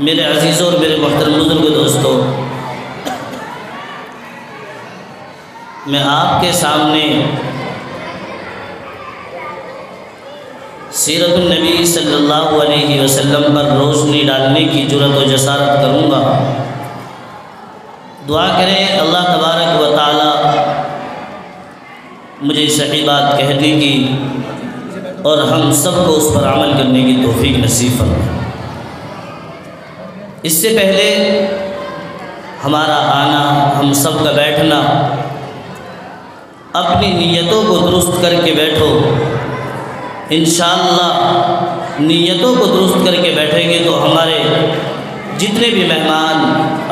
मेरे अजीज़ों और मेरे मोहतरम बुज़ुर्ग, दोस्तों, मैं आपके सामने सीरतुलनबी सल्लल्लाहु अलैहि वसल्लम पर रोशनी डालने की ज़रूरत व जसारत करूँगा। दुआ करें, अल्लाह तबारक व ताली मुझे सही बात कहने की और हम सबको उस पर अमल करने की तोफ़ी नसीब फरमाए। इससे पहले हमारा आना, हम सब का बैठना, अपनी नीयतों को दुरुस्त करके बैठो। इन नीयतों को दुरुस्त करके बैठेंगे तो हमारे जितने भी मेहमान,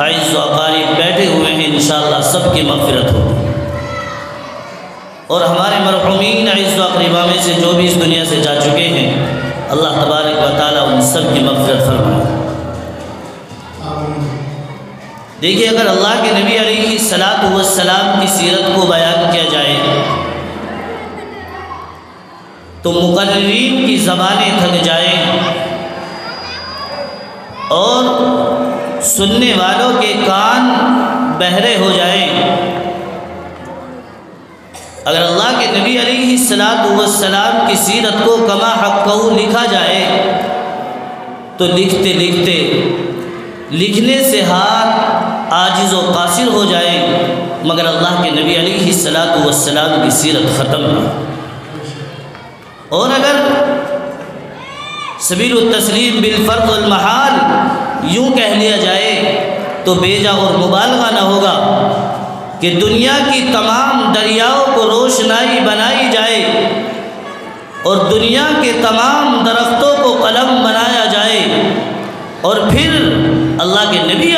आइज़ अकारीब बैठे हुए हैं इन सबकी मफ़रत होगी। और हमारे मरहूमिन, आइज़ अकरीबा में से जो भी इस दुनिया से जा चुके हैं, अल्लाह तबारक व ताली उन सब की मफ़रत फरमाए। देखिए, अगर अल्लाह के नबी अलैहि सलात वसलाम की सीरत को बयान किया जाए तो मुकर्रीन की ज़बानें थक जाए और सुनने वालों के कान बहरे हो जाए। अगर अल्लाह के नबी वसलाम की सीरत को कमा हक़ लिखा जाए तो लिखते लिखते लिखने से हाथ आजिज़ व कासिर हो जाए, मगर अल्लाह के नबी अलैहि सलात वसलाम की सीरत ख़त्म और अगर सबील तस्लीम बिलफ़र्ज़महाल यूँ कह लिया जाए तो बेजा और मुबालगा ना होगा कि दुनिया की तमाम दरियाओं को रोशनाई बनाई जाए और दुनिया के तमाम दरख्तों को कलम बनाया जाए। और फिर अल्लाह के नबी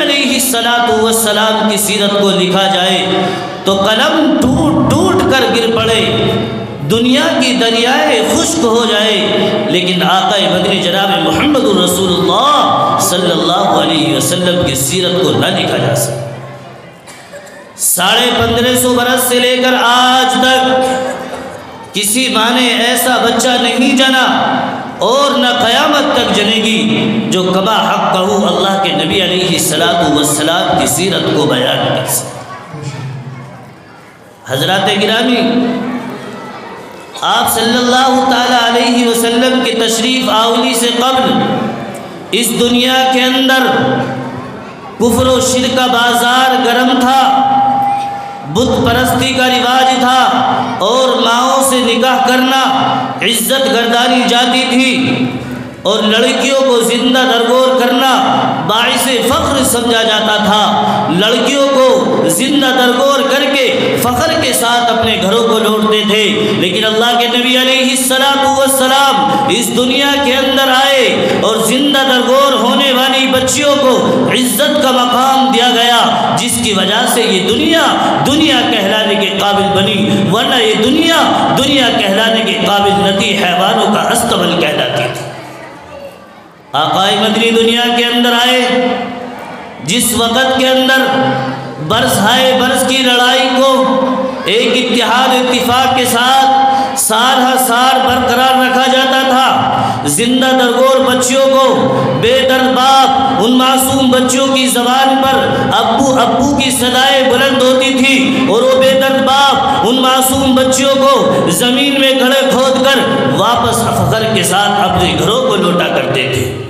वसलाम की सीरत को लिखा जाए तो कलम टूट टूट कर गिर पड़े। दुनिया की दरियाए खुश्क हो जाए। लेकिन आका बदरी जनाब मोहम्मद सल्लल्लाहु अलैहि वसल्लम की सीरत को न लिखा जा सके। साढ़े पंद्रह सौ बरस से लेकर आज तक किसी माँ ने ऐसा बच्चा नहीं जना और न क़यामत तक जनेगी जो कबा हक कहूँ अल्लाह के नबी अलैहि सलातु वस्सलाम की सीरत को बयान कर सके। हज़रत गिरामी, आप सल्लल्लाहु अलैहि वसल्लम के तशरीफ़ आवली से कबल, इस दुनिया के अंदर कुफर शिर का बाज़ार गर्म था बुत परस्ती का रिवाज था और माओ से निकाह करना इज़्ज़त गर्दानी जाती थी और लड़कियों को ज़िंदा दरगोर करना बाइस फ़ख्र समझा जाता था। लड़कियों को ज़िंदा दरगोर करके, फ़ख्र के साथ अपने घरों को लौटते थे। लेकिन अल्लाह के नबी अलैहिस्सलाम इस दुनिया के अंदर आए और ज़िंदा दरगोर होने वाली बच्चियों को इज़्ज़त का मकाम दिया गया, जिसकी वजह से ये दुनिया दुनिया कहलाने के काबिल बनी। वरना ये दुनिया दुनिया कहलाने के काबिल न थी हैवानों का अस्तबल कहलाती थी। आकाई मदनी दुनिया के अंदर आए, जिस वक़्त के अंदर बरस हाय बरस की लड़ाई को एक इतिहाद इतफाक़ के साथ साल हर साल बरकरार रखा जाता था। ज़िंदा दरगोर बच्चियों को बेदर्द बाप, उन मासूम बच्चियों की ज़बान पर अबू अबू की सदाएँ बुलंद होती थी और वो बेदर्द बाप, उन मासूम बच्चियों को ज़मीन में खड़े खोद कर वापस फखर के साथ अपने घरों को लौटा करते थे।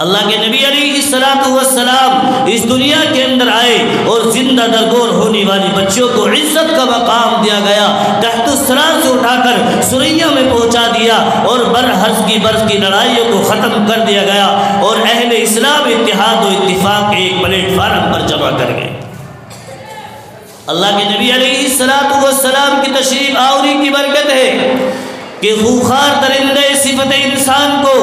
अल्लाह के नबी सलाम इस दुनिया के अंदर आए और ज़िंदा दरगोर होने वाली बच्चियों को इज़्ज़त का मकाम दिया गया। तहतुसरा से उठाकर सुरैया में पहुँचा दिया और बर हर्ज की बर्ज की लड़ाइयों को ख़त्म कर दिया गया और अहल इस्लाम इतिहाद व इतफाक़ एक प्लेटफार्म पर जमा कर गए। अल्लाह के नबी सलाम की तशरीफ़ आवरी की बरकत है कि खूखार दरिंदे सिफत इंसान को।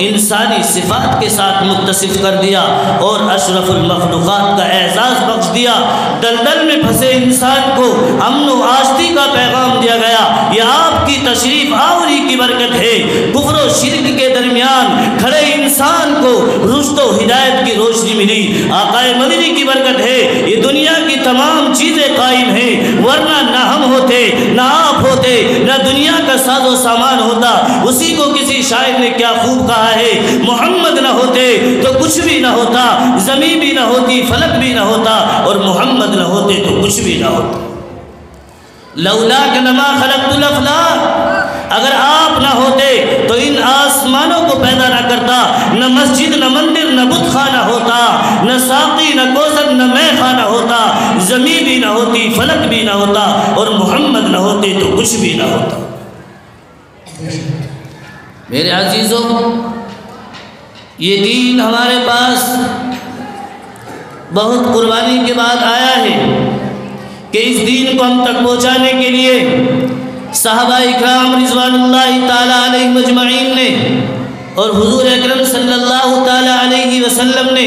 इंसानी सिफात के साथ मुतसिफ कर दिया और अशरफुलमखलूक़ात का एजाज़ बख्श दिया। दलदल में फंसे इंसान को अमन आस्ती का पैगाम दिया गया। यह आपकी तशरीफ़ आवरी की बरकत है। कुफर शिरक के दरमियान खड़े इंसान को रुश्त हिदायत की रोशनी मिली। आकाए मदनी की बरकत है। ये दुनिया की तमाम चीज़ें कायम हैं, वरना न हम होते, न आप होते, न दुनिया का साजो सामान होता। उसी को किसी शायर ने क्या खूब कहा है? मोहम्मद न होते तो कुछ भी ना होता, ज़मीन भी ना होती, फलक भी ना होता और मोहम्मद न होते तो कुछ भी ना होता। लौला के नमा खलकतुलफला अगर आप ना होते तो इन आसमानों को पैदा ना करता। न मस्जिद, न मंदिर, न बुत खाना होता। न साकी, न कोसर, न मैं खाना होता। ज़मीन भी ना होती, फलक भी ना होता और मोहम्मद ना होते तो कुछ भी ना होता। मेरे अजीज़ों, ये दीन हमारे पास बहुत कुर्बानी के बाद आया है कि इस दीन को हम तक पहुँचाने के लिए साहबा इकराम रिजवान ने और हजूर अक्रम सल्ला अलैहि वसल्लम ने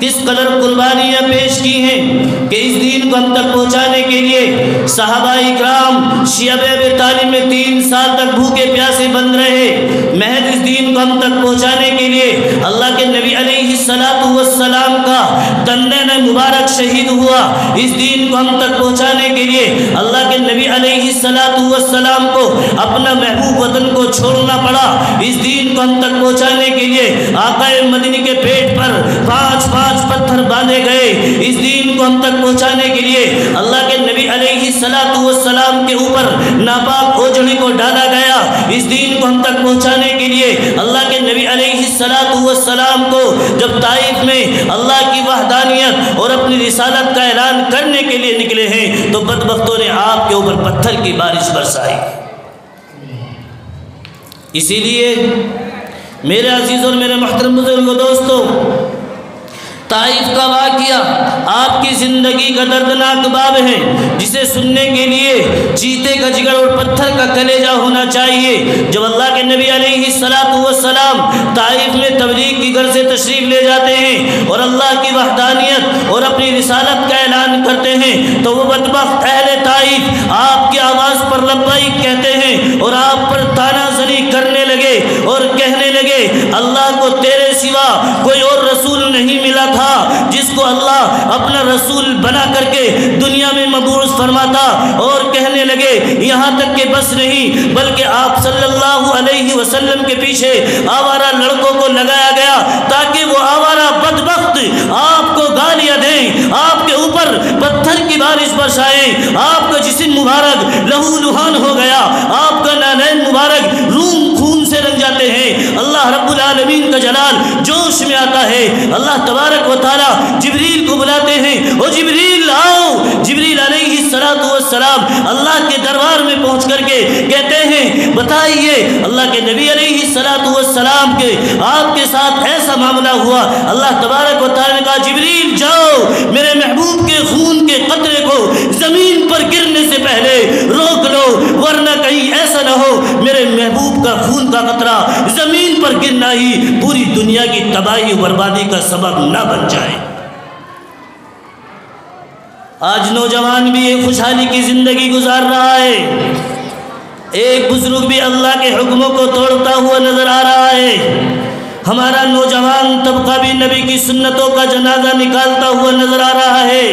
किस कदर कुर्बानियाँ पेश की हैं कि इस दीन को हम तक पहुँचाने के लिए साहबा इकराम शियब तालीम में तीन साल तक भूखे प्यासे बंद रहे। महज इस दीन को हम तक पहुँचाने के लिए अल्लाह के नबी सलाम का तंदन मुबारक शहीद हुआ। इस दीन को हम तक पहुँचाने के लिए अल्लाह के नबी सलाम को अपना महबूब वतन को छोड़ना पड़ा। इस दीन को हम तक पहुँचाने के लिए आकाए मदनी के पेट पर पाँच पाँच पाँच पत्थर बांधे गए इस दीन को हम तक पहुँचाने के लिए अल्लाह के नबी सलाम के ऊपर नापाक ओझड़ी को डाला गया। इस दीन को हम तक पहुँचाने के लिए अल्लाह के नबी सलाम को जब ताइफ में अल्लाह की वहदानियत और अपनी रिसालत का ऐलान करने के लिए निकले हैं तो बदबख्तों ने आपके ऊपर पत्थर की बारिश बरसाई। इसीलिए मेरे अज़ीज़ और मेरे मोहतरम बुज़ुर्ग, दोस्तों ताइफ का वाक़ आपकी ज़िंदगी का दर्दनाक बाब है, जिसे सुनने के लिए चीते का जिगर और पत्थर का कलेजा होना चाहिए। जब अल्लाह के नबी सलाम ताइफ में तबलीग की घर से तशरीफ़ ले जाते हैं और अल्लाह की वहदानियत और अपनी रिसालत का ऐलान करते हैं तो वो बदबक अहल ताइफ आपकी आवाज़ पर लब्बाई कहते हैं और आप पर ताना जनी करने लगे और कहने लगे, अल्लाह को तेरे सिवा कोई और रसूल नहीं मिला था जिसको अल्लाह अपना रसूल बना करके दुनिया में मबूस फरमाता और कहने लगे, यहाँ तक के बस नहीं, बल्कि आप सल्लल्लाहु अलैहि वसल्लम के पीछे आवारा लड़कों को लगाया गया ताकि वो आवारा बदबख्त आपको गालियाँ दें, आपके ऊपर पत्थर की बारिश बरसाए, आपका जिसम मुबारक लहू लुहान हो गया, आपका नानैन मुबारक, रूम खून से रंग जाते हैं। अल्लाह रब्बुल आलमीन का जलाल जोश में आता है। अल्लाह तबारक व जिबरील को बुलाते हैं, ओ जिबरील, आओ सलाम अल्लाह के दरबार में पहुँच करके कहते हैं, बताइए, अल्लाह के नबी सलाम के आपके साथ ऐसा मामला हुआ। अल्लाह तबारक ने कहा, जिबरील, जाओ, मेरे महबूब के खून के कतरे को ज़मीन पर गिरने से पहले रोक लो, वरना कहीं ऐसा ना हो, मेरे महबूब का खून का कतरा ज़मीन पर गिरना ही पूरी दुनिया की तबाही बर्बादी का सबब ना बन जाए। आज नौजवान भी एक खुशहाली की ज़िंदगी गुजार रहा है। एक बुज़ुर्ग भी अल्लाह के हुक्मों को तोड़ता हुआ नज़र आ रहा है। हमारा नौजवान तबका भी नबी की सुन्नतों का जनाजा निकालता हुआ नज़र आ रहा है।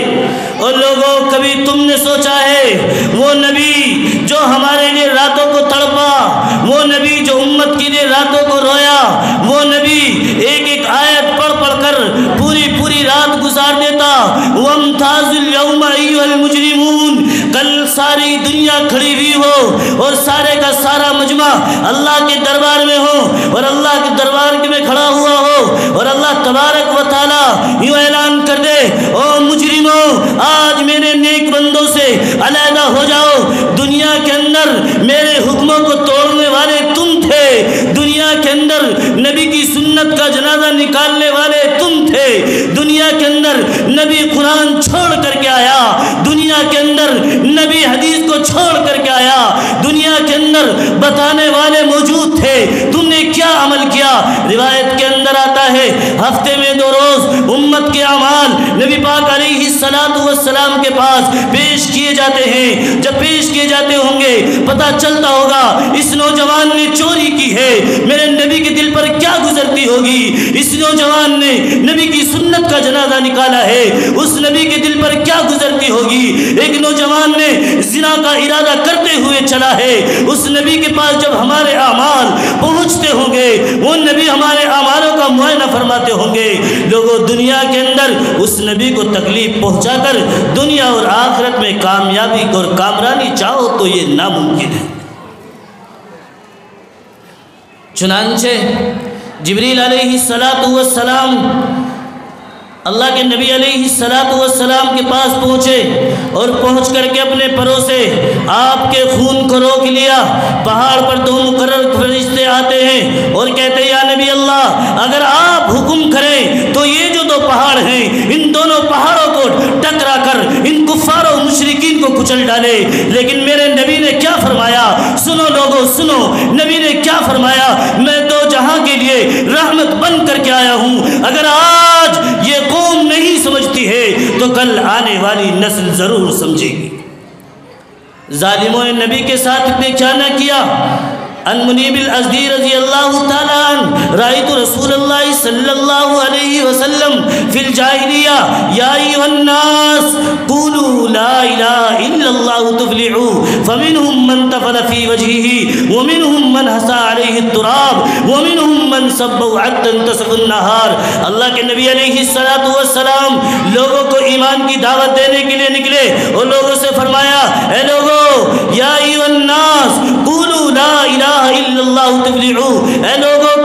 और लोगों, कभी तुमने सोचा है, वो नबी जो हमारे लिए रातों को तड़पा, वो नबी जो उम्मत के लिए रातों को रोया, वो नबी एक एक आयत कर पूरी पूरी रात गुजार देता। मुजरिमून। कल सारी दुनिया खड़ी हुई हो और सारे का सारा मजमा अल्लाह के दरबार में हो और अल्लाह के दरबार में खड़ा हुआ हो और अल्लाह तबारक व ताला यूँ ऐलान कर दे, ओ मुजरिमो, आज मेरे नेक बंदों से अलहदा हो जाओ दुनिया के अंदर मेरे हुक्मों को तोड़ने वाले तुम थे दुनिया के अंदर नबी की जनाजा निकालने वाले तुम थे। दुनिया के अंदर नबी कुरान छोड़ करके आया। दुनिया के अंदर नबी हदीस को छोड़ करके आया। दुनिया के अंदर बताने वाले मौजूद थे। तुमने क्या अमल किया? रिवायत के अंदर आता है। हफ़्ते में दो रोज उम्मत के अमाल नबी पाक सलाम के पास पेश किए जाते हैं। जब पेश किए जाते होंगे, पता चलता होगा, इस नौजवान ने चोरी की है। मेरे नबी के दिल पर क्या गुजरती होगी? इस नौजवान ने नबी की सुन्नत का जनाजा निकाला है। उस नबी के दिल पर क्या गुजरती होगी? एक नौजवान ने जिना का इरादा करते हुए चला है। उस नबी के पास जब हमारे अमाल पहुँचते होंगे, वो नबी हमारे अमालों का मुआयना फरमाते होंगे। लोगों, दुनिया के अंदर उस नबी को तकलीफ़ पहुंचाकर दुनिया और आखिरत में कामयाबी और कामरानी चाहो तो ये नामुमकिन है। चुनानचे जबरील सलाम अल्लाह के नबी सलाम के पास पहुँचे और पहुँच करके अपने परों से आपके खून को रोक लिया। पहाड़ पर दो मुकर फरिश्ते आते हैं और कहते हैं, या नबी अल्लाह, अगर आप हुक्म करें तो ये जो दो पहाड़ हैं, इन दोनों पहाड़ों को टकरा कर इन कुफारों, मुशरकिन को कुचल डाले। लेकिन मेरे नबी ने क्या फरमाया? सुनो लोगो, सुनो। नबी ने क्या फरमाया? मैं दो जहाँ के लिए रहमत बन करके आया हूँ। अगर आज तो कल आने वाली नस्ल ज़रूर समझेगी। जालिमों ने नबी के साथ इतने क्या ना किया। अनमुनीबिल अजदी रज़ी अल्लाह तआला राइतु रसूलुल्लाह सल्लल्लाहु अलैहि वसल्लम फिल जाहिलिया या अय्युहन्नास कुलू ला इलाहा इल्लल्लाह तुफलिहू फमिनहुम मन तफल फ़ी वजहिही व मिनहुम मन हसा अलैहि तुराब व मिनहुम मन सब्बु अत्तन तसफुन नहार अल्लाह के नबी अलैहि सलातु वस्सलाम लोगों को ईमान की दावत देने के लिए निकले और लोगों से फरमाया ए लोगों या अय्युहन्नास कुलू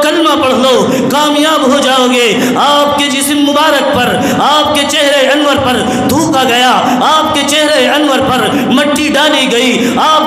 कलमा पढ़ लो, कामयाब हो जाओगे। आपके जिसम मुबारक पर, आपके चेहरे अनवर पर थूका गया, आपके चेहरे अनवर पर मट्टी डाली गई आपके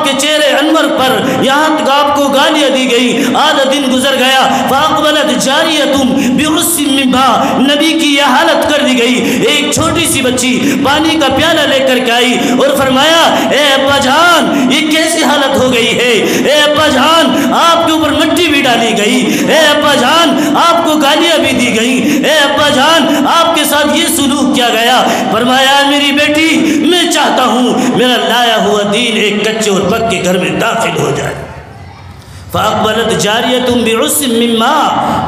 चेहरे पर यहाँ तक आपको गालियाँ दी गई। आधा दिन गुजर गया। फाकबलत जारी तुम बेउसिम्बा नबी की यह हालत कर दी गई। एक छोटी सी बच्ची पानी का प्याला लेकर के आई और फरमाया, ए अब्बा जान, ये कैसी हालत हो गई है? ए अब्बा जान, आपके ऊपर मिट्टी भी डाली गई। ए अब्बा जान, आपको गालियाँ भी दी गई। ए अब्बा जान आपके साथ ये सुलूक किया गया। फरमाया, मेरी बेटी, मैं चाहता हूँ मेरा लाया हुआ दीन एक कच्चे और पक्के घर में दाखिल हो जाए। फ़ाकबलत जारिय तुम बेउसम्मा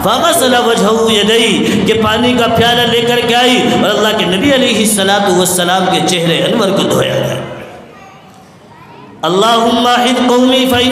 फ़ागसला वजहू यदई, के पानी का प्याला लेकर के आई और अल्लाह के नबी अली अलैहिस्सलाम के चेहरे अनवर को धोया गया अल्लाहिद कौमी फ़ैन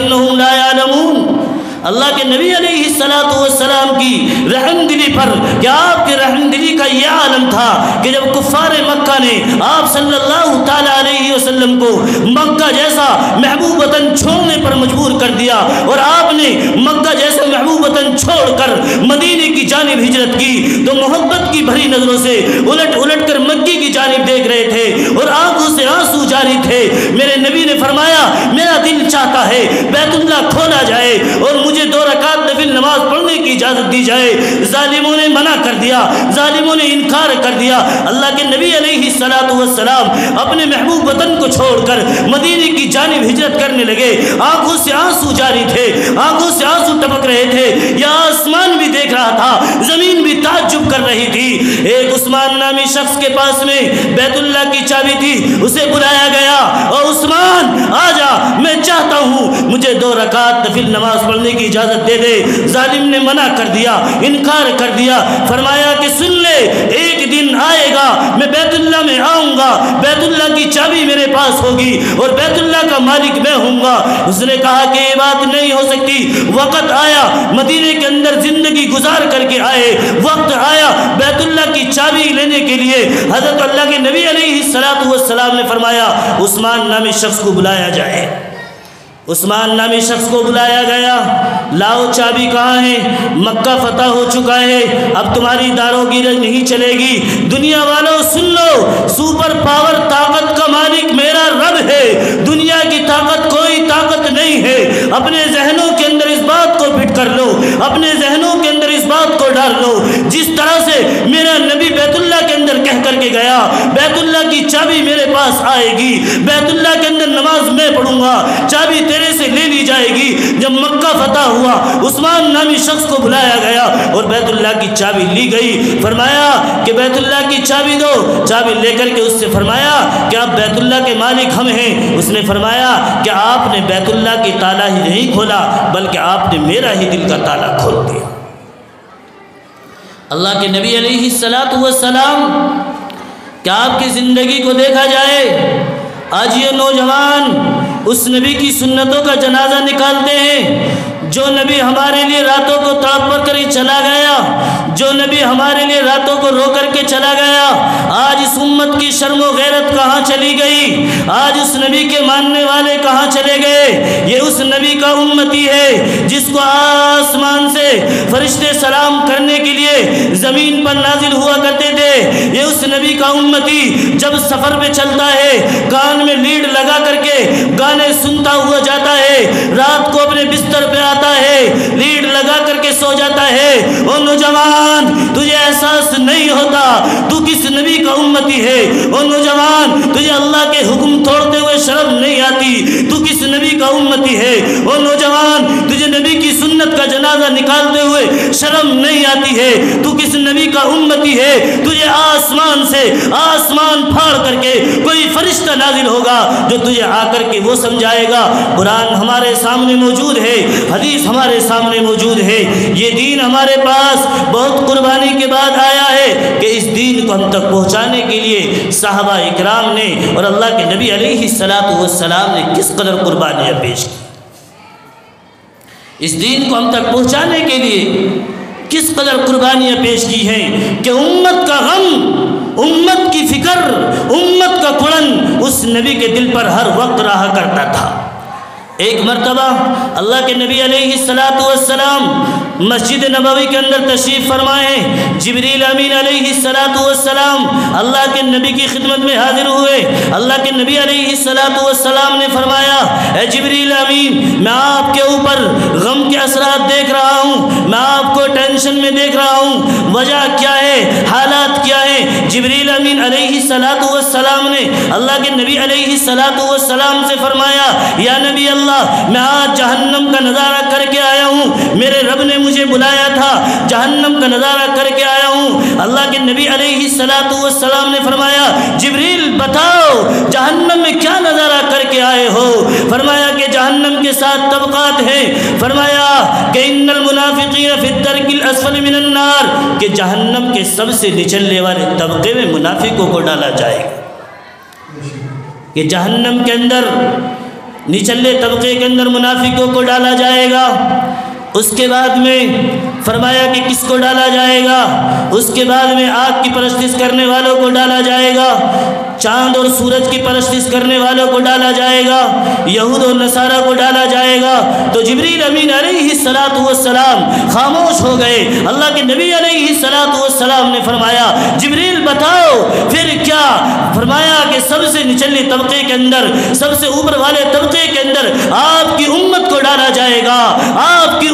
अल्लाह के नबी सलाम की रहमदिली पर क्या आपके रहमदिली का यह आलम था कि जब कुफ़ार मक्का ने आप सल्लल्लाहु अलैहि वसल्लम को मक्का जैसा महबूब वतन छोड़ने पर मजबूर कर दिया और आपने मक्का जैसा महबूब वतन छोड़कर मदीने की जानब हिजरत की तो मोहब्बत की भरी नज़रों से उलट उलट कर मक्की की जानब देख रहे थे और आँखों से आँसू जारी थे। मेरे नबी ने फरमाया मेरा दिल चाहता है, बैतुल्ला खोला जाए और मुझे दो रकात नफिल नमाज़ पढ़ने की इजाज़त दी जाए। जालिमों ने मना कर दिया, जालिमों ने इनकार कर दिया। अल्लाह के नबी सलाम अपने महबूब वतन को छोड़कर मदीने की जानब हिजरत करने लगे। आँखों से आँसू जारी थे, आँखों से आँसू टपक रहे थे। या आसमान भी देख रहा था, ज़मीन भी ताजुब कर रही थी। एक उस्मान नामी शख्स के पास में बैतुल्ला की चाबी थी, उसे बुलाया गया और उस्मान, आजा, मैं चाहता हूँ, मुझे दो रकात नफिल नमाज़ पढ़ने की इजाज़त दे दे। जालिम ने मना कर दिया, इनकार कर दिया, फरमाया कि सुन ले, एक दिन आएगा, मैं बैतुल्ला में आऊँगा, बैतुल्ला की चाबी मेरे पास होगी और बैतुल्ला का मालिक मैं हूँगा उसने कहा कि ये बात नहीं हो सकती। वक़्त आया, मदीने के अंदर ज़िंदगी गुजार करके आए। वक्त आया, बैतुल्ला की चाबी लेने के लिए। हज़रत अल्लाह के नबी सलाम ने फरमाया, उस्मान नामी शख्स को बुलाया जाए। उस्मान नामी शख्स को बुलाया गया। लाओ चाबी कहाँ है? मक्का फतह हो चुका है। अब तुम्हारी दारोगिरी नहीं चलेगी। दुनिया वालों, सुन लो। सुपर पावर ताकत का मालिक मेरा रब है। दुनिया की ताकत कोई ताकत नहीं है। अपने जहनों के अंदर इस बात को फिट कर लो। अपने जहनों के डाल लो जिस तरह से मेरा नबी बैतुल्ला के अंदर कह करके गया बैतुल्ला की चाबी मेरे पास आएगी। बैतुल्ला के अंदर नमाज़ मैं पढ़ूँगा, चाबी तेरे से ले ली जाएगी। जब मक्का फतह हुआ, उस्मान नामी शख्स को बुलाया गया और बैतुल्ला की चाबी ली गई। फरमाया कि बैतुल्ला की चाबी दो। चाबी लेकर के उससे फरमाया कि आप बैतुल्ला के मालिक हम हैं। उसने फरमाया कि आपने बैतुल्ला की ताला ही नहीं खोला, बल्कि आपने मेरा ही दिल का ताला खोल दिया। अल्लाह के नबी सलाम क्या आपकी ज़िंदगी को देखा जाए? आज ये नौजवान उस नबी की सुन्नतों का जनाजा निकालते हैं। जो नबी हमारे लिए रातों को तड़प कर ही चला गया, जो नबी हमारे लिए रातों को रो करके चला गया, आज इस उम्मत की शर्म गैरत कहाँ चली गई? आज उस नबी के मानने वाले कहाँ चले गए? ये उस नबी का उम्मती है जिसको आसमान से फरिश्ते सलाम करने के लिए ज़मीन पर नाजिल हुआ करते थे। ये उस नबी का उम्मती जब सफ़र पे चलता है, कान में लीड लगा करके गाने सुनता हुआ जाता है। रात है। ओ नौजवान, तुझे एहसास नहीं होता, तू किस नबी का उम्मती है? ओ नौजवान, तुझे अल्लाह के हुक्म तोड़ते हुए शर्म नहीं आती, तू किस नबी का उम्मती है? ओ नौजवान, तुझे नबी सुन्नत का जनाजा निकालते हुए शर्म नहीं आती है। तू किस नबी का उम्मती है? तुझे आसमान से आसमान फाड़ करके कोई फरिश्ता नाजिल होगा जो तुझे आकर के वो समझाएगा, कुरान हमारे सामने मौजूद है, हदीस हमारे सामने मौजूद है। ये दीन हमारे पास बहुत कुर्बानी के बाद आया है कि इस दीन को हम तक पहुँचाने के लिए साहबा इकराम ने और अल्लाह के नबी सलाम ने किस कदर कुर्बानियाँ पेश की। इस दीन को हम तक पहुँचाने के लिए किस कदर कुर्बानियाँ पेश की हैं कि उम्मत का गम, उम्मत की फ़िक्र, उम्मत का कुड़न उस नबी के दिल पर हर वक्त रहा करता था। एक मरतबा अल्लाह के नबी सलाम मस्जिद नबवी के अंदर तशरीफ़ फरमाए, जबरील अमीन सलाम अल्लाह के नबी की खिदमत में हाजिर हुए, अल्लाह के नबी सलाम ने फरमाया जबरील अमीन, मैं आपके ऊपर गम के असरात देख रहा हूँ, मैं आपको टेंशन में देख रहा हूँ, वजह क्या है, हालात क्या है जबरील अमीन सलाम ने अल्लाह के नबी सलाम से फरमाया, या नबी अल्लाह, मैं आज जहन्नम का नज़ारा करके आया हूँ। मेरे रब ने मुझे बुलाया था, जहन्नम का नज़ारा करके आया हूँ। अल्लाह के नबी सलाम ने फरमाया, जबरील, बताओ, जहन्नम में क्या नज़ारा करके आए हो? फरमाया कि जहन्नम के साथ तबक़ात हैं। फरमाया कि इन्नल मुनाफिकीन फिद्दर किल असफल मिनन्नार कि जहन्नम के सबसे निचलने वाले तबके में मुनाफिकों को डाला जाएगा। कि जहन्नम के अंदर निचले तबके के अंदर मुनाफिकों को डाला जाएगा। उसके बाद में फरमाया कि किसको डाला जाएगा? उसके बाद में आग की परस्तिश करने वालों को डाला जाएगा। चाँद और सूरज की परस्तिश करने वालों को डाला जाएगा। यहूद और नसारा को डाला जाएगा। तो जबरील अमीन सलाम खामोश हो गए। अल्लाह के नबी सलात सलाम ने फरमाया, जबरील, बताओ, फिर क्या? फरमाया कि सबसे निचले तबके के अंदर, सबसे ऊपर वाले तबके के अंदर आपकी उम्मत को डाला जाएगा। आपकी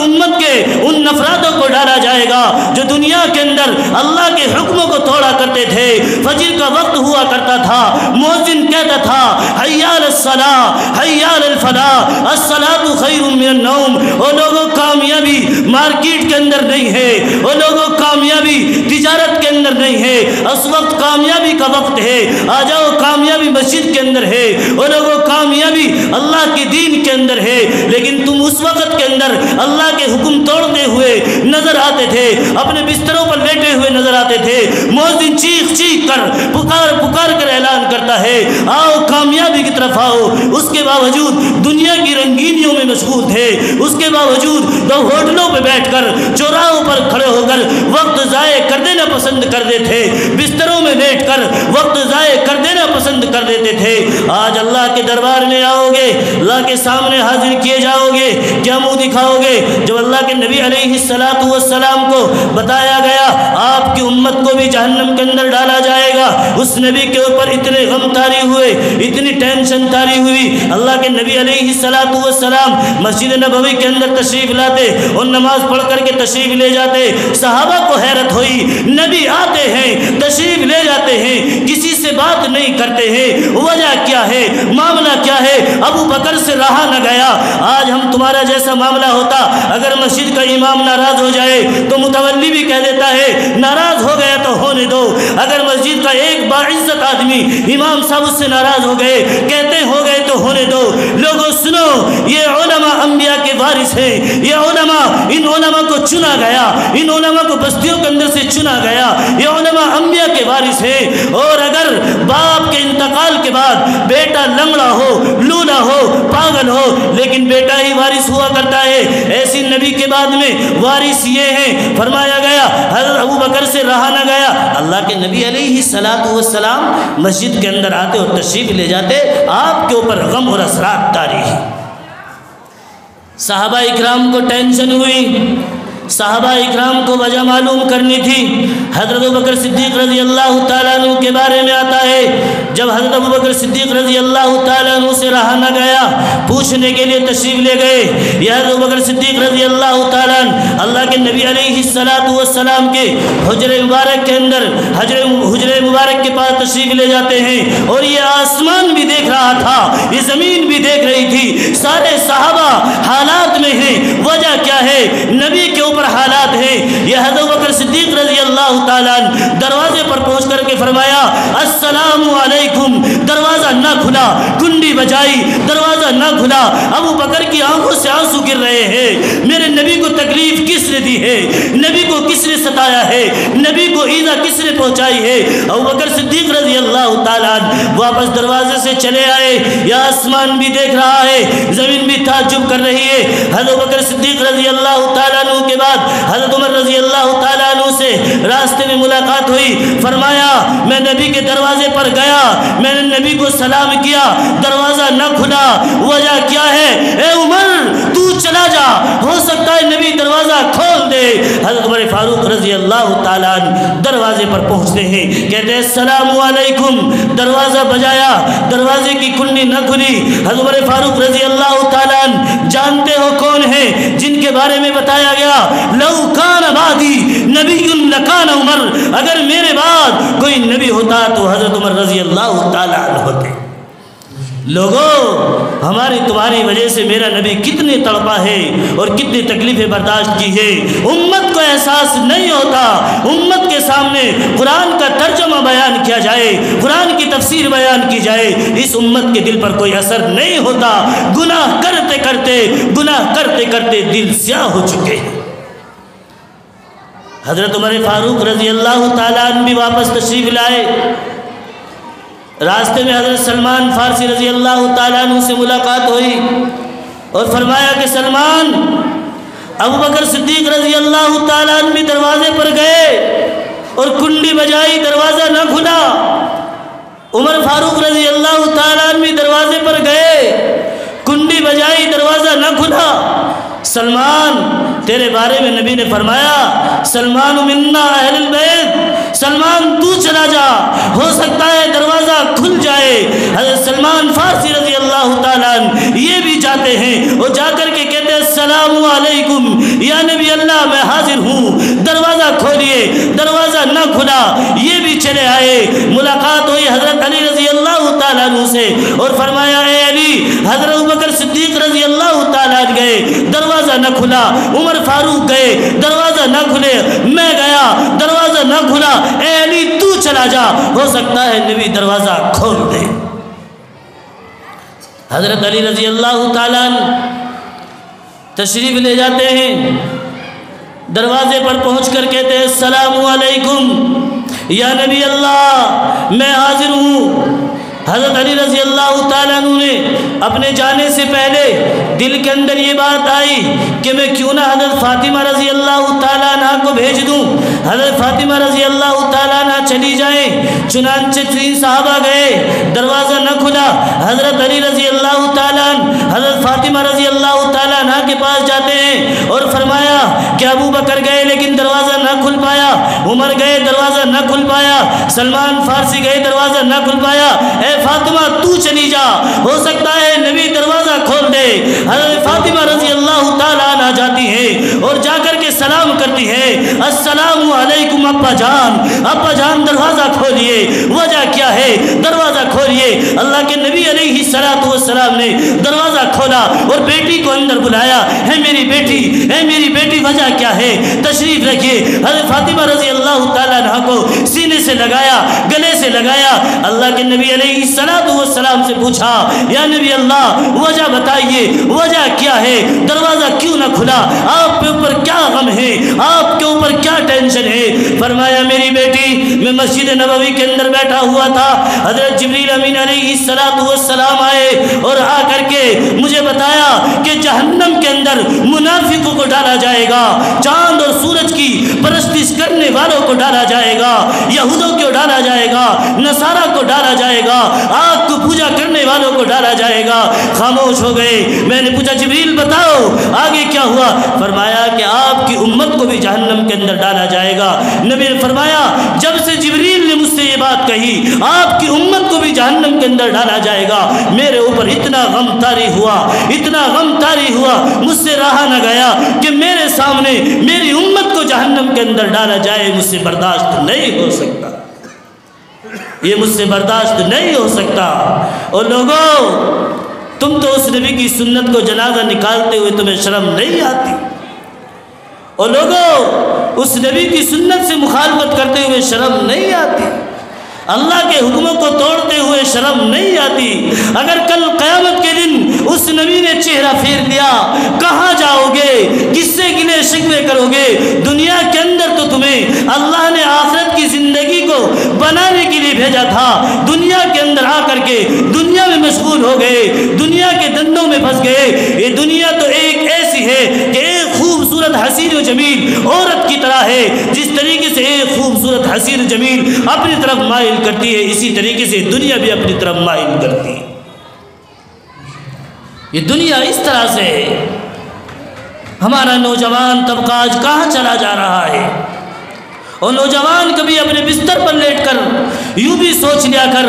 नफरातों को डाला जाएगा, जो दुनिया के अंदर अल्लाह के हुक्मों को तोड़ा करते थे। फजर का वक्त हुआ करता था मोजिन कहता था, हयाल सला, हयाल फला असलातु खैरुम वो लोगों, कामयाबी मार्केट के अंदर नहीं है। वो लोगों, कामयाबी तिजारत के अंदर नहीं है। उस वक्त कामयाबी का वक्त है। आ जाओ, कामयाबी मस्जिद के अंदर है। वो लोगों, कामयाबी अल्लाह के दीन के अंदर है। लेकिन तुम उस वक्त के अंदर अल्लाह के हुक्म तोड़ते हुए नज़र आते थे, अपने बिस्तरों पर लेटे हुए नज़र आते थे। मोजिन चीख चीख कर, पुकार पुकार कर ऐलान करता है, आओ कामयाबी की तरफ़ आओ। उसके बावजूद दुनिया की रंगीनियों में मशहूर थे। उसके बावजूद दो होटलों पर बैठकर, चौराहों पर खड़े होकर वक्त ज़ाय कर देना पसंद कर देते बिस्तरों में बैठ कर वक्त ज़ाय कर देना पसंद कर देते थे। आज अल्लाह के दरबार में आओगे, अल्लाह के सामने हाजिर किए जाओगे, क्या मुँह दिखाओगे? जब अल्लाह के नबी सलाम को बताया गया, आपकी उम्मत को भी जहन्नम के अंदर डाला जाएगा। उस नबी के ऊपर इतने गम तारी हुए, इतनी टेंशन तारी हुई। अल्लाह के नबी सलाम मस्जिद नबवी के अंदर तशरीफ़ लाते और नमाज़ पढ़ करके तशरीफ़ ले जाते। सहाबा को हैरत हुई, नबी आते हैं, तशरीफ़ ले जाते हैं, किसी से बात नहीं करते हैं। वजह क्या है? मामला क्या है? अबू बकर से रहा न गया। आज हम तुम्हारा जैसा मामला होता, अगर मस्जिद का इमाम नाराज़ हो जाए तो मुतवली भी कह देता है, नाराज़ हो गया तो होने दो। अगर मस्जिद का एक बाइज्जत आदमी, इमाम साहब उससे नाराज़ हो गए, कहते, हो गए होने दो। लोगों, सुनो, ये ओलमा अम्बिया के वारिस हैं। ये ओलमा इन ओलमा को चुना गया। इन ओलमा को बस्तियों के अंदर से चुना गया। ये ओलमा अम्बिया के वारिस हैं। और अगर बाप के इंतकाल के बाद बेटा लंगड़ा हो, लूला हो, पागल हो, लेकिन बेटा ही वारिस हुआ करता है, ऐसी नबी के बाद में वारिस ये है। फरमाया गया, हज़रत अबू बकर से रहा ना गया। अल्लाह के नबी सलाम मस्जिद के अंदर आते और तशरीफ़ ले जाते। आपके ऊपर गम और असरात तारी साहबा इकराम को टेंशन हुई। साहबा इकराम को वजह मालूम करनी थी। हज़रत बकर सिद्दीक रज़ी अल्लाह तु के बारे में आता है। जब हज़रत बकर सिद्दीक रज़ी अल्लाह तु से रहा न गया, पूछने के लिए तशरीफ़ ले गए। यह हज़रत बकर सिद्दीक रज़ी अल्लाह तन अल्लाह के नबी सलाम के हजर मुबारक के अंदर, हजर हजर मुबारक के पास तशरीफ़ ले जाते हैं। और ये आसमान भी देख रहा था, ये ज़मीन भी देख रही थी। सारे साहबा हालात में हैं, वजह क्या है? नबी के ऊपर पर हालात हैं। यह बकर सिद्दीक रज़ी अल्लाह दरवाजे पर पहुँच करके फरमाया, अस्सलाम वालेकुम दरवाज़ा ना खुला कुंडी बजाई, दरवाज़ा ना खुला। अबू बकर की आँखों से आँसू गिर रहे हैं। मेरे नबी को तकलीफ़ किसने दी है? नबी को किसने सताया है? नबी को ईजा किसने पहुंचाई है? अबू बकर सिद्दीक रज़ी अल्लाह वापस दरवाजे से चले आए। या आसमान भी देख रहा है, ज़मीन भी ताजुब कर रही है। हज़रत बकर सिद्दीक रज़ी अल्लाह के बाद बाद हज़रत उमर रज़ी अल्लाह तु से रास्ते में मुलाकात हुई। फरमाया, मैं नबी के दरवाजे पर गया, मैंने नबी को सलाम किया, दरवाज़ा न खुला, वजह क्या है? ए उमर, तू चला जा। हो सकता है नबी दरवाज़ा खोल दे। हज़रत उमर फारूक रज़ी अल्लाह दरवाजे पर पहुँचते हैं। कहते हैं सलामकुम दरवाज़ा बजाया। दरवाजे की कुंडी न खुली। हज़रत उमर फारूक रज़ी अल्लाह जानते हो कौन है? जिनके बारे में बताया गया लौकान आबादी नबी उमर। अगर मेरे बाद कोई नबी होता तो हज़रत उमर रज़ी अल्लाह होते। लोगों, हमारी तुम्हारी वजह से मेरा नबी कितने तड़पा है और कितनी तकलीफ़ें बर्दाश्त की है। उम्मत को एहसास नहीं होता, उम्मत के सामने कुरान का तर्जमा बयान किया जाए, कुरान की तफसीर बयान की जाए, इस उम्मत के दिल पर कोई असर नहीं होता। गुनाह करते करते, गुनाह करते करते दिल स्याह हो चुके हैं। हज़रत उमर फ़ारूक रज़ी अल्लाह भी वापस तशरीफ़ लाए। रास्ते में हज़रत सलमान फ़ारसी रज़ी अल्लाह तु से मुलाकात हुई और फरमाया कि सलमान, अबू बकर सिद्दीक रज़ी अल्लाह तु भी दरवाजे पर गए और कुंडी बजाई, दरवाज़ा न खुला। उमर फारूक रज़ी अल्लाह तु भी दरवाजे पर गए, कुंडी बजाई, दरवाज़ा न खुला। सलमान, तेरे बारे में नबी ने फरमाया, सलमान मिन्ना अहल बैत सलमान, तू चला जा। हो सकता है दरवाज़ा खुल जाए। सलमान फारसी रज़ी अल्लाह ये भी जाते हैं और जाकर के कहते हैं, सलाम अलैकुम, या नबी अल्लाह, मैं हाजिर हूँ। दरवाज़ा खोलिए, दरवाज़ा ना खुला। ये भी चले आए। मुलाकात हुई हज़रत अली रज़ी अल्लाह से और फरमाया, ए अली, हज़रत बकर सिद्दीक रज़ी अल्लाह गए। दरवाज़ा न खुला। उमर फारूक गए। दरवाज़ा न खुले। मैं गया। दरवाज़ा न खुला ए तू चला जा। हो सकता है नबी दरवाज़ा खोल दे। हज़रत अली रज़ी अल्लाह तशरीफ़ ले जाते हैं। दरवाजे पर पहुँच कर कहते हैं, सलाम या नबी अल्लाह, मैं हाजिर हूँ। हज़रत अली रज़ी अल्लाह ने अपने जाने से पहले दिल के अंदर ये बात आई कि मैं क्यों ना हज़रत फ़ातिमा रज़ी अल्लाह को भेज दूँ? हज़रत फ़ातिमा रज़ी अल्लाह तह चली जाए। चुनानचे तीन साहबा गए। दरवाज़ा न खुला। हज़रत अली रज़ी अल्लाह हज़रत फ़ातिमा रज़ी अल्लाह तह के पास जाते हैं और फरमाया कि अबू बकर गए लेकिन दरवाज़ा न खुल पाया। उमर गए, दरवाज़ा न खुल पाया। सलमान फारसी गए, दरवाज़ा न खुल पाया। ए फातिमा, तू चली जा। हो सकता है नबी दरवाज़ा खोल दे। हज़रत फातिमा रज़ी अल्लाह तला जाती है और जाकर के सलाम करती है। अस्सलाम वालेकुम अब्बा जान। अब्बा जान दरवाज़ा खोलिए। वजह क्या है? दरवाज़ा खोलिए। अल्लाह के नबी सलातु ने दरवाज़ा खोला और बेटी को अंदर बुलाया, है मेरी बेटी, है मेरी बेटी, वजह क्या है? तशरीफ़ रखिए। हज़रत फातिमा रज़ी अल्लाह तला को सीने से लगाया, गले से लगाया। अल्लाह के नबी वसलाम से पूछा, या नबी अल्लाह, वजह बताइए, वजह क्या है? दरवाज़ा क्यों ना खुला? आपके ऊपर क्या गम है? आपके ऊपर क्या टेंशन है? फरमाया, मेरी बेटी, मैं मस्जिद नबवी के अंदर बैठा हुआ था। हज़रत जबरील अमीन सलाम आए और आकर के मुझे बताया कि जहन्नम के अंदर मुनाफिकों को डाला जाएगा, चाँद और सूरज की परस्तिश करने वालों को डाला जाएगा, यहूदों को डाला जाएगा, नसारा को डाला जाएगा, आग को पूजा करने वालों को डाला जाएगा। खामोश हो गए। मैंने पूछा, जबरील, बताओ, आगे क्या हुआ? फरमाया कि आपकी उम्मत को भी जहन्नम के अंदर डाला जाएगा। नबी ने फरमाया, जब से जबरील बात कही, आपकी उम्मत को भी जहन्नम के अंदर डाला जाएगा। मेरे ऊपर इतना गम तारी हुआ, इतना गम तारी हुआ, मुझसे रहा न गया कि मेरे सामने मेरी उम्मत को जहन्नम के अंदर डाला जाए, मुझसे बर्दाश्त नहीं हो सकता। ये मुझसे बर्दाश्त नहीं हो सकता। और लोगों, तुम तो उस नबी की सुन्नत को जनाजा निकालते हुए तुम्हें शर्म नहीं आती। और लोगों, उस नबी की सुन्नत से मुखालफत करते हुए शर्म नहीं आती। अल्लाह के हुक्मों को तोड़ते हुए शर्म नहीं आती। अगर कल क़यामत के दिन उस नबी ने चेहरा फेर दिया, कहाँ जाओगे? किससे गिले शिकवे करोगे? दुनिया के अंदर तो तुम्हें अल्लाह ने आखिरत की ज़िंदगी को बनाने के लिए भेजा था। दुनिया के अंदर आकर के दुनिया में मशगूल हो गए, दुनिया के धंधों में फंस गए। ये दुनिया तो एक ऐसी है कि एक खूबसूरत हसीन जमील औरत की तरह है। जिस तरीके से एक खूबसूरत हसीन जमील अपनी तरफ़ माइल करती है, इसी तरीके से दुनिया भी अपनी तरफ़ माइल करती है। ये दुनिया इस तरह से है। हमारा नौजवान तबका आज कहाँ चला जा रहा है? और नौजवान कभी अपने बिस्तर पर लेटकर यूँ भी सोच लिया कर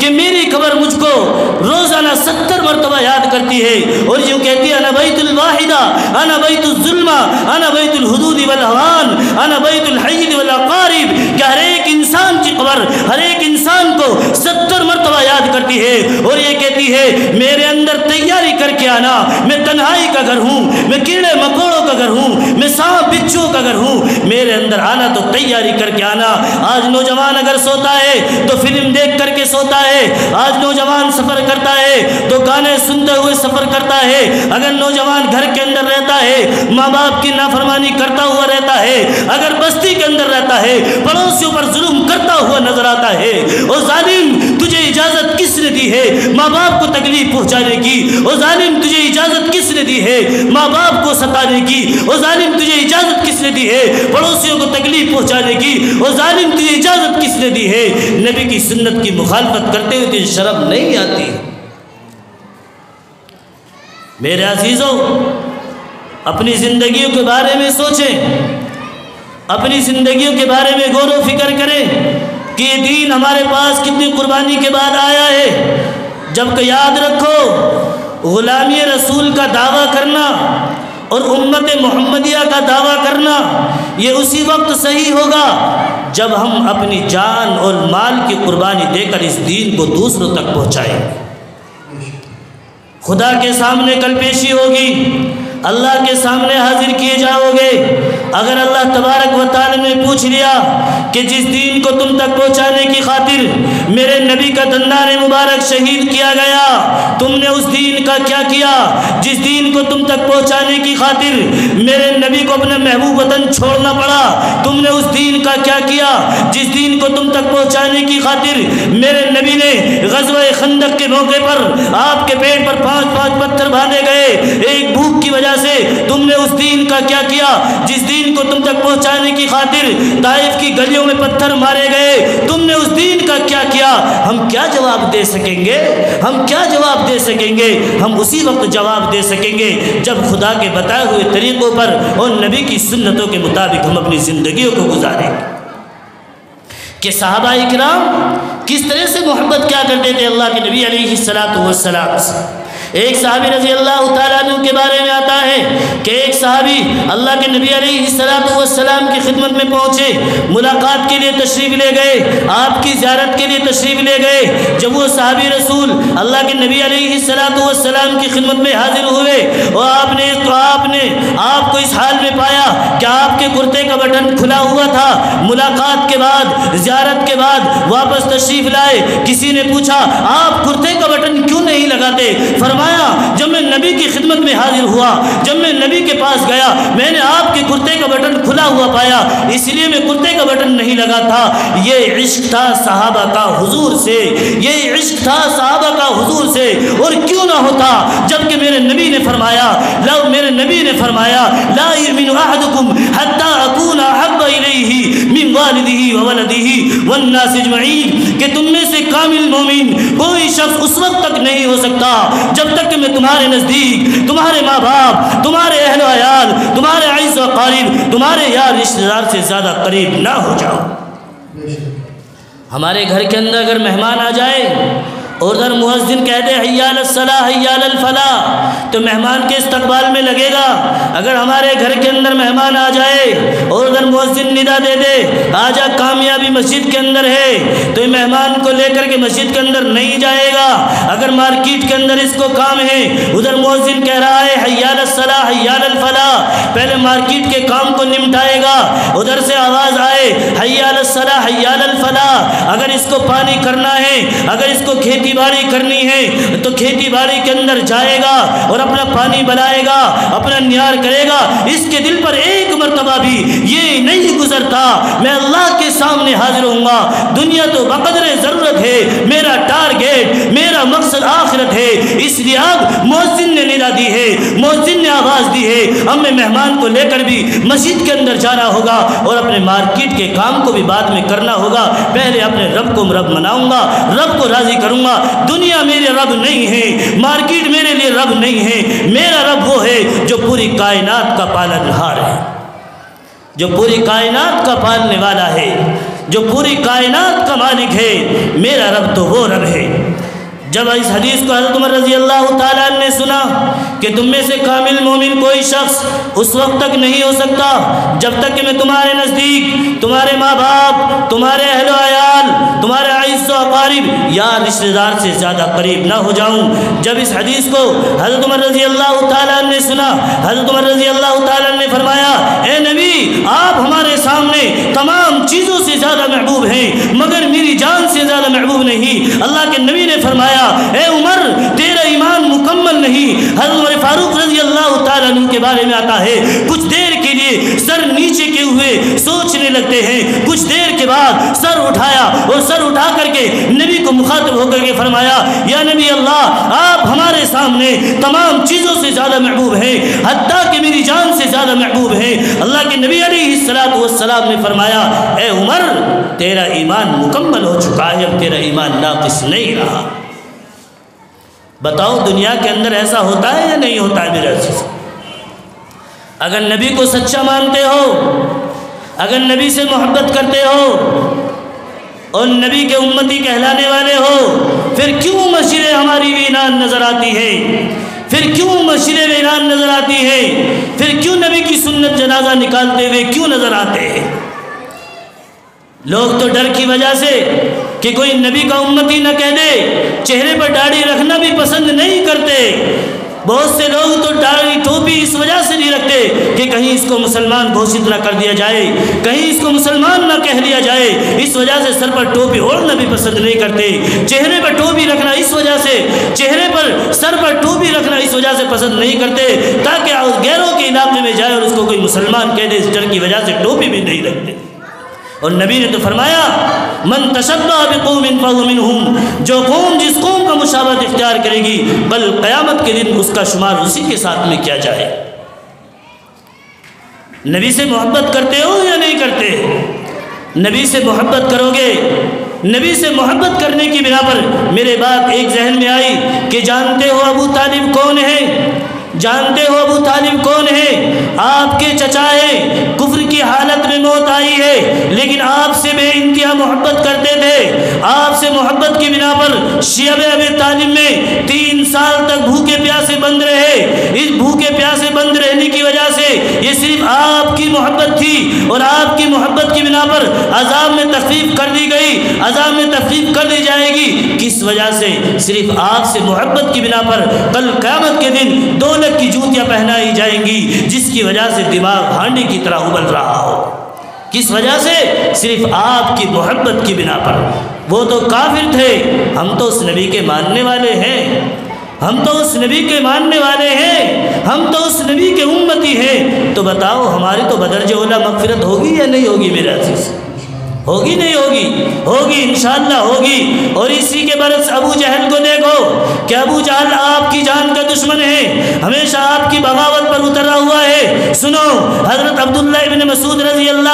कि मेरी खबर मुझको रोज़ाना सत्तर मरतबा याद करती है। और यूँ कहती है, अना वाहिदा, अना बैतुलजुल्मा अना बैतुलहदूद वलहवान अना बैतुलहयद वलकारिब क्या हर एक इंसान की खबर, हर एक इंसान को सत्तर मरतबा याद करती है। और ये कहती है, मेरे अंदर तैयारी करके आना। मैं तन्हाई का घर हूँ, मैं कीड़े मकोड़ों का घर हूँ, मैं सांप बिच्छुओं का घर हूँ। मेरे अंदर आना तो तैयारी करके आना। आज नौजवान अगर सोता है तो फ़िल्म देख करके सोता है। आज नौजवान सफ़र करता है तो गाने सुनते हुए सफ़र करता है। अगर नौजवान घर के अंदर रहता है माँ बाप की नाफरमानी करता हुआ रहता है। अगर बस्ती के अंदर रहता है, पड़ोसियों पर जुल्म करता हुआ नज़र आता है। और जालिम, तुझे इजाज़त किसने दी है? माँ बाप को तकलीफ़ पहुँचाने की। और जालिम तुझे इजाज़त किसने दी है? माँ बाप को सताने की और जालिम तुझे इजाज़त किसने दी है? पड़ोसियों को तकलीफ़ पहुँचाने की वो जालिम तुझे इजाज़त किसने दी है? नबी की सुन्नत की मुखालफत करते हुए तुझे शर्म नहीं आती? मेरे अजीज़ों, अपनी ज़िंदगियों के बारे में सोचें। अपनी ज़िंदगियों के बारे में गौर फ़िक्र करें कि ये दीन हमारे पास कितनी कुर्बानी के बाद आया है। जब याद रखो ग़ुलामी रसूल का दावा करना और उम्मत मोहम्मदिया का दावा करना, ये उसी वक्त सही होगा जब हम अपनी जान और माल की कुर्बानी देकर इस दीन को दूसरों तक पहुँचाएँ। खुदा के सामने कल पेशी होगी, अल्लाह के सामने हाजिर किए जाओगे। अगर अल्लाह तबारक वाल ने पूछ लिया कि जिस दीन को तुम तक पहुँचाने की खातिर मेरे नबी का दंदान मुबारक शहीद किया गया, तुमने उस दीन का क्या किया? जिस दीन को तुम तक पहुँचाने की खातिर मेरे नबी को अपने महबूब वतन छोड़ना पड़ा, तुमने उस दीन का क्या किया? जिस दीन को तुम तक पहुँचाने की खातिर मेरे नबी ने गजब खंदक के मौके पर आपके पेट पर पाँच पाँच पत्थर बांधे गए, एक भूख की वजह से तुमने उस दीन का क्या किया? जिस दीन को तुम तक पहुँचाने की खातिर ताइफ की गलियों में पत्थर मारे गए। तुमने उस दीन का क्या किया? हम क्या जवाब दे सकेंगे? हम क्या जवाब दे सकेंगे? हम उसी वक्त जवाब दे सकेंगे जब खुदा के बताए हुए तरीक़ों पर और नबी की सुन्नतों के मुताबिक हम अपनी ज़िंदगी को गुजारेंगे। कि साहबा इकराम किस तरह से मोहब्बत क्या करते थे अल्लाह के नबी सलाम से? एक साहबी रज़ी अल्लाह तु के बारे में आता है कि एक साहबी अल्लाह के नबी सलाम की खिदमत में पहुँचे, मुलाकात के लिए तशरीफ़ ले गए, आपकी ज्यारत के लिए तशरीफ़ ले गए। जब वो साहबी रसूल अल्लाह के नबी सलाम की खिदमत में हाजिर हुए और आपने तो आपने आपको इस हाल में पाया कि आपके कुर्ते का बटन खुला हुआ था। मुलाकात के बाद, ज्यारत के बाद वापस तशरीफ़ लाए। किसी ने पूछा, आप कुर्ते का बटन क्यों नहीं लगाते? फरमा फरमाया जब मैं नबी की खिदमत में हाजिर हुआ, जब मैं नबी के पास गया, मैंने आपके कुर्ते का बटन खुला हुआ पाया, इसलिए मैं कुर्ते का बटन नहीं लगा था। ये इश्क था साहबा का हुजूर से, ये इश्क था साहबा का हुजूर से, और क्यों ना होता? जबकि मेरे नबी ने फरमाया लव मेरे नबी ने फरमाया, ला हत्ता अकूना हब्बा इलैहि मिन वालिदिही व वलदिही वन नास अजमईन कि तुम में से कामिल मोमिन कोई शख्स उस वक्त तक नहीं हो सकता जब तक कि मैं तुम्हारे नज़दीक तुम्हारे माँ बाप तुम्हारे अहल आयाल तुम्हारे आइस करीब तुम्हारे यार रिश्तेदार से ज़्यादा करीब ना हो जाओ हमारे घर के अंदर अगर मेहमान आ जाए और उधर मुहसिन कह दे हयालसला हयालफला तो मेहमान के इस्तबाल में लगेगा। अगर हमारे घर के अंदर मेहमान आ जाए और उधर मुहसिन निदा दे दे, आजा कामयाबी मस्जिद के अंदर है तो मेहमान को लेकर के मस्जिद के अंदर नहीं जाएगा। अगर मार्केट के अंदर इसको काम है, उधर मुहसिन कह रहा है हयालसला हयालफला पहले मार्केट के काम को निपटाएगा। उधर से आवाज़ आए हयालसला हयालफला अगर इसको पानी करना है, अगर इसको खेती खेती बाड़ी करनी है तो खेती बाड़ी के अंदर जाएगा और अपना पानी बनाएगा, अपना न्यार करेगा। इसके दिल पर एक मरतबा भी ये नहीं गुजरता, मैं अल्लाह के सामने हाजिर होऊँगा। दुनिया तो बकदर ज़रूरत है, मेरा टारगेट, मेरा मकसद आखिरत है। इसलिए अब मोहसिन ने निदा दी है, मोहसिन ने आवाज़ दी है, अब मैं मेहमान को लेकर भी मस्जिद के अंदर जाना होगा और अपने मार्केट के काम को भी बाद में करना होगा। पहले अपने रब को रब मनाऊँगा, रब को राज़ी करूँगा दुनिया मेरे रब नहीं है, मार्केट मेरे लिए रब नहीं है, मेरा रब वो है जो पूरी कायनात का पालनहार है, जो पूरी कायनात का पालने वाला है, जो पूरी कायनात का मालिक है, मेरा रब तो वो रब है। जब इस हदीस को हज़रत उमर रज़ी अल्लाह तआला ने सुना कि तुम में से कामिल मोमिन कोई शख्स उस वक्त तक नहीं हो सकता जब तक कि मैं तुम्हारे नज़दीक, तुम्हारे माँ बाप तुम्हारे अहल आयाल तुम्हारे आइस अकारिब या रिश्तेदार से ज़्यादा करीब ना हो जाऊँ। जब इस हदीस को हज़रत उमर रज़ी अल्लाह तआला ने सुना, हज़रत उमर रज़ी अल्लाह तआला ने फरमाया, ए नबी, आप हमारे सामने तमाम चीज़ों से ज़्यादा महबूब हैं, मगर मेरी जान से ज़्यादा महबूब नहीं। अल्लाह के नबी ने फरमाया ए उमर, तेरा ईमान मुकम्मल नहीं। हज़रत फारूक रज़ी अल्लाह तु के बारे में आता है। कुछ देर के लिए सर नीचे के हुए सोचने लगते हैं। कुछ देर के बाद सर उठाया और सर उठा करके नबी को मुखातब होकर के फरमाया, या नबी अल्लाह, आप हमारे सामने तमाम चीज़ों से ज़्यादा महबूब हैं हती कि मेरी जान से ज़्यादा महबूब है। अल्लाह के नबी सलाम ने फरमाया, ए उमर, तेरा ईमान मुकम्मल हो चुका है, अब तेरा ईमान नाकिस नहीं रहा। बताओ दुनिया के अंदर ऐसा होता है या नहीं होता है मेरे अज़ीज़ अगर नबी को सच्चा मानते हो, अगर नबी से मोहब्बत करते हो, और नबी के उम्मती कहलाने वाले हो, फिर क्यों मस्जिद हमारी वीरान नज़र आती है? फिर क्यों मस्जिद वीरान नज़र आती है? फिर क्यों नबी की सुन्नत जनाजा निकालते हुए क्यों नज़र आते हैं? लोग तो डर की वजह से कि कोई नबी का उम्मती न कह दे, चेहरे पर दाढ़ी रखना भी पसंद नहीं करते। बहुत से लोग तो दाढ़ी टोपी इस वजह से नहीं रखते कि कहीं इसको मुसलमान घोषित न कर दिया जाए, कहीं इसको मुसलमान न कह दिया जाए। इस वजह से सर पर टोपी ओढ़ना भी पसंद नहीं करते। चेहरे पर टोपी रखना इस वजह से, चेहरे पर सर पर टोपी रखना इस वजह से पसंद नहीं करते, ताकि गैरों के इलाके में जाए और उसको कोई मुसलमान कह दे, इस डर की वजह से टोपी भी नहीं रखते। और नबी ने तो फरमाया मन तशब्बामिन हूँ जो कौम जिस कौम का मुशावत इख्तियार करेगी, बल क़यामत के दिन उसका शुमार उसी के साथ में किया जाए। नबी से मोहब्बत करते हो या नहीं करते? नबी से मोहब्बत करोगे? नबी से मोहब्बत करने की बिना पर मेरे बात एक जहन में आई कि जानते हो अबू तालिब कौन है? जानते हो अबू तालिब कौन है? आपके चचा है कुफर की हालत में मौत आई है, लेकिन आपसे बे इंतहा मोहब्बत करते थे। आपसे मोहब्बत की बिना पर शियब अबी तालिब में तीन साल तक भूखे प्यासे बंद रहे। इस भूखे प्यासे बंद रहने की वजह से ये सिर्फ़ आपकी मोहब्बत थी और आपकी मोहब्बत की बिना पर अजाब में तकलीफ़ कर दी गई। अजाब में तकलीफ़ कर दी जाएगी। किस वजह से? सिर्फ़ आपसे मोहब्बत की बिना पर कल क़्यामत के दिन दो लख की जूतियाँ पहनाई जाएँगी, जिसकी वजह से दिमाग हांडी की तरह उबल रहा हो। किस वजह से? सिर्फ़ आपकी मोहब्बत की बिना पर। वो तो काफिर थे। हम तो उस नबी के मानने वाले हैं। हम तो उस नबी के मानने वाले हैं। हम तो उस नबी के उम्मती हैं। तो बताओ, हमारी तो बदरज ओला मगफिरत होगी या नहीं होगी मेरे अज़ीज़? होगी नहीं होगी? होगी, इंशाल्लाह होगी। और इसी के बरस अबू जहल को देखो कि अबू जहल आपकी जान का दुश्मन है। हमेशा आपकी बगावत पर उतरा हुआ है। सुनो, हज़रत अब्दुल्ला मसूद रज़ी अल्लाह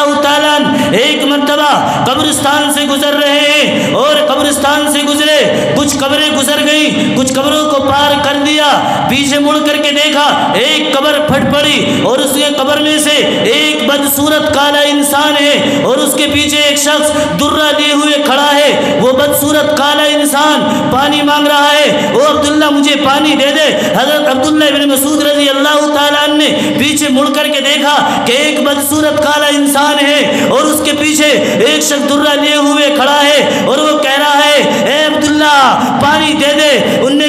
एक मरतबा कब्रिस्तान से गुजर रहे हैं और कब्रिस्तान से गुजरे, कुछ कब्रें गुजर गई, कुछ कब्रों को पार कर दिया, पीछे मुड़ करके देखा, एक कब्र फट पड़ी और उसके कब्र में से एक बदसूरत काला इंसान है और उसके पीछे एक शख्स दुर्रा लिए हुए खड़ा है। वो बदसूरत, काला इंसान, पानी मांग रहा है। ओ अब्दुल्ला, मुझे पानी दे दे। हज़रत अब्दुल्ला इब्न मसूद रज़ी अल्लाह तआला ने पीछे मुड़ करके देखा कि एक बदसूरत, काला इंसान है और उसके पीछे एक शख्स दुर्रा लिए हुए खड़ा है और वो कह रहा है, ए अब्दुल्ला, पानी दे दे। उनने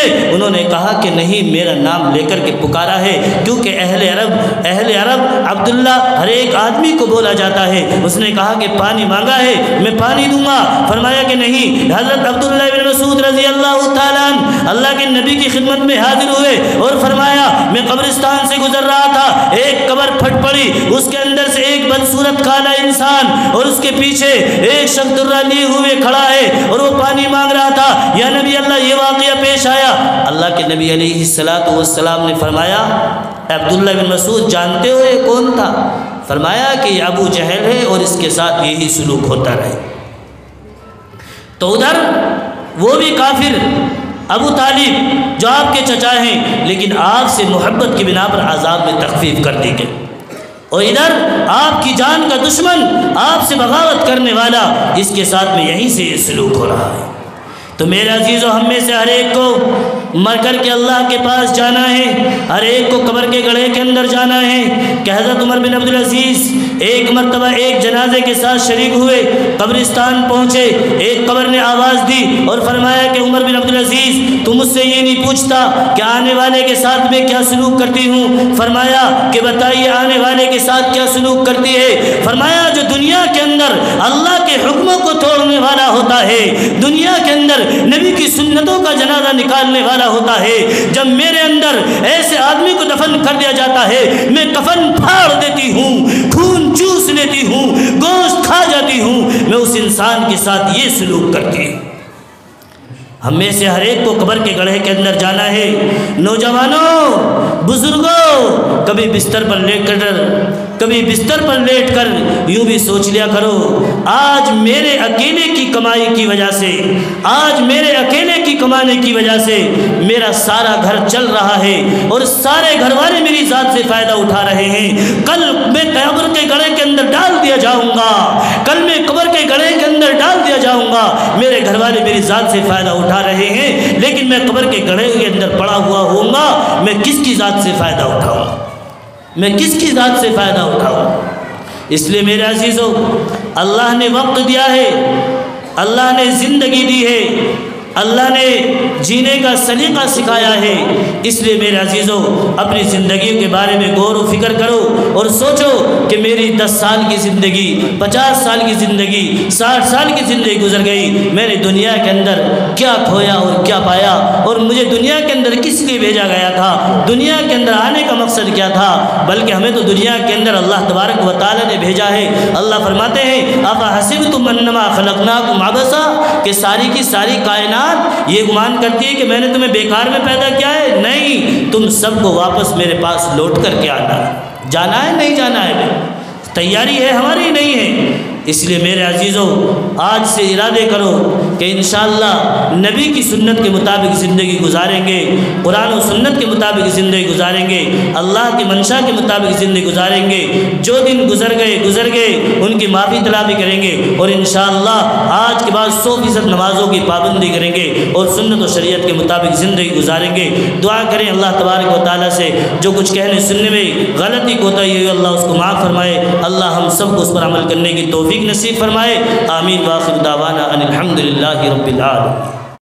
दे उन्होंने कहा कि नहीं, मेरा नाम लेकर के पुकारा है, क्योंकि अहले अरब अहले अरब अब्दुल्ला हर एक आदमी को बोला जाता है। उसने कहा कि पानी मांगा है, मैं पानी दूँगा। फरमाया कि नहीं, हज़रत अब्दुल्ला बिन मसूद रज़ी अल्लाह अल्लाह के नबी की खिदमत में हाजिर हुए और फरमाया, मैं कब्रिस्तान से गुजर रहा था, एक कबर फट पड़ी, उसके अंदर से बदसूरत काला इंसान और उसके पीछे एक शख्स लिए हुए खड़ा है और वो पानी मांग रहा था, या नबी अल्लाह, ये वाक़ पेश आया। अल्लाह के नबी सलाम ने फरमाया, अब्दुल्ला बिन मसूद जानते हो ये कौन था? फरमाया कि अबू जहल है और इसके साथ यही सलूक होता रहे। तो उधर वो भी काफिर, अबू तालिब, जो आपके चचा हैं, लेकिन आपसे मोहब्बत की बिना पर आज़ाब में तखफीफ कर दी गई। और इधर आपकी जान का दुश्मन आपसे बगावत करने वाला इसके साथ में यहीं से ये सलूक हो रहा है। तो मेरे अजीज़ों, हम में से हर एक को मर कर के अल्लाह के पास जाना है, हर एक को कब्र के गढ़े के अंदर जाना है। कि हज़रत उमर बिन अब्दुल अज़ीज़ एक मरतबा एक जनाजे के साथ शरीक हुए कब्रिस्तान पहुँचे, एक कबर ने आवाज़ दी और फरमाया कि उमर बिन अब्दुल अज़ीज़ तुम मुझसे ये नहीं पूछता कि आने वाले के साथ में क्या सलूक करती हूँ। फरमाया कि बताइए आने वाले के साथ क्या सलूक करती है। फरमाया, जो दुनिया के अंदर अल्लाह के हुक्मों को तोड़ने वाला होता है, दुनिया के अंदर नबी की सुन्नतों का जनाजा निकालने वाला होता है। जब मेरे अंदर ऐसे आदमी को दफन कर दिया जाता है, मैं कफन फाड़ देती हूँ, खून चूस लेती हूँ, गोश्त खा जाती हूँ, मैं उस इंसान के साथ ये सलूक करती हूँ। हम में से हर एक को कब्र के गढ़े के अंदर जाना है। नौजवानों, बुज़ुर्गों, कभी बिस्तर पर लेट कर कभी बिस्तर पर लेट कर यूँ भी सोच लिया करो, आज मेरे अकेले की कमाई की वजह से, आज मेरे अकेले की कमाने की वजह से मेरा सारा घर चल रहा है और सारे घर वाले मेरी ज़ात से फ़ायदा उठा रहे हैं। कल मैं कब्र के गढ़े के अंदर डाल दिया जाऊँगा। कल मैं कब्र के गढ़े अंदर डाल दिया जाऊँगा। मेरे घर वाले मेरी जान से फ़ायदा उठा रहे हैं, लेकिन मैं कब्र के गढ़े के अंदर पड़ा हुआ होऊँगा। मैं किसकी ज़ात से फ़ायदा उठाऊँ? मैं किसकी ज़ात से फ़ायदा उठाऊँ? इसलिए मेरे अजीज़ों, अल्लाह ने वक्त दिया है। अल्लाह ने ज़िंदगी दी है। अल्लाह ने जीने का सलीका सिखाया है। इसलिए मेरे अजीज़ों, अपनी ज़िंदगी के बारे में गौर व फ़िक्र करो और सोचो कि मेरी दस साल की ज़िंदगी, पचास साल की ज़िंदगी, साठ साल की ज़िंदगी गुजर गई। मैंने दुनिया के अंदर क्या खोया और क्या पाया और मुझे दुनिया के अंदर किस लिए भेजा गया था? दुनिया के अंदर आने का मकसद क्या था? बल्कि हमें तो दुनिया के अंदर अल्लाह तबारक व ताली ने भेजा है। अल्लाह फरमाते हैं आप हसीब तुम अन्नमा खलकना माबसा कि सारी की सारी कायनात कायनात ये गुमान करती है कि मैंने तुम्हें बेकार में पैदा किया है? नहीं, तुम सबको वापस मेरे पास लौट करके आना। है जाना है, नहीं जाना है? तैयारी है, हमारी नहीं है। इसलिए मेरे अजीज़ों, आज से इरादे करो कि इन नबी की सुन्नत के मुताबिक ज़िंदगी गुजारेंगे, कुरान और सुन्नत के मुताबिक ज़िंदगी गुजारेंगे, अल्लाह की मंशा के मुताबिक ज़िंदगी गुजारेंगे, जो दिन गुजर गए गुजर गए, उनकी माफ़ी तलाबी करेंगे और इन आज के बाद सौ फ़ीसद नमाज़ों की पाबंदी करेंगे और सुन्नत और शरीयत के मुताबिक ज़िंदगी गुजारेंगे। दुआ करें अल्लाह तबारक वाली से, जो कुछ कहने सुनने में गलती कोताही हुई अल्लाह उसको माफ़ फरमाए। अल्लाह हम सबको उस पर अमल करने की तोफ़ी तौफीक नसीब फरमाए आमीन वाखिर दावाना अनिलहमदिल्ला रबालमी